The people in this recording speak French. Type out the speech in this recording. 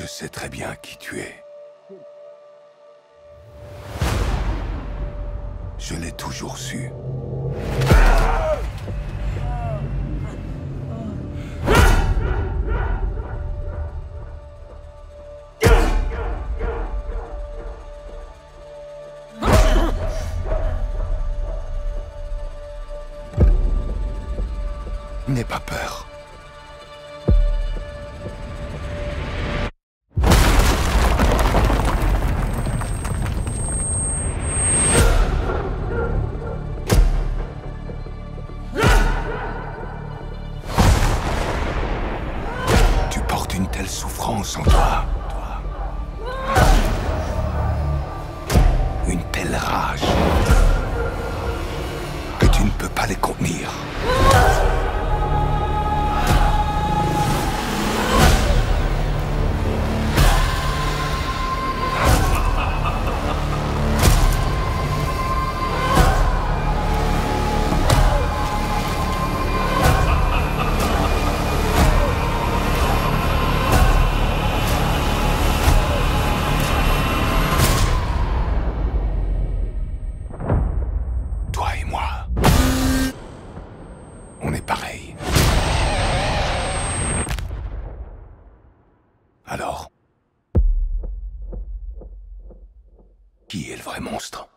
Je sais très bien qui tu es. Je l'ai toujours su. N'aie pas peur. Tu portes une telle souffrance en toi. toi. Une telle rage que tu ne peux pas les contenir. On est pareil. Alors, qui est le vrai monstre?